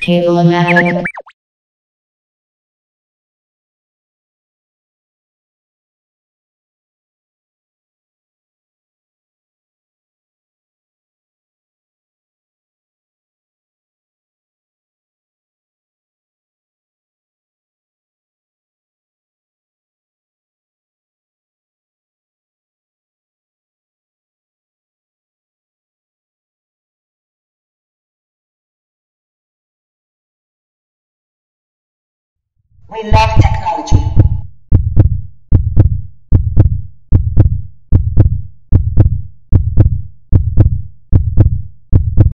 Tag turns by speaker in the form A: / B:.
A: Cable-O-Matic.
B: We love technology.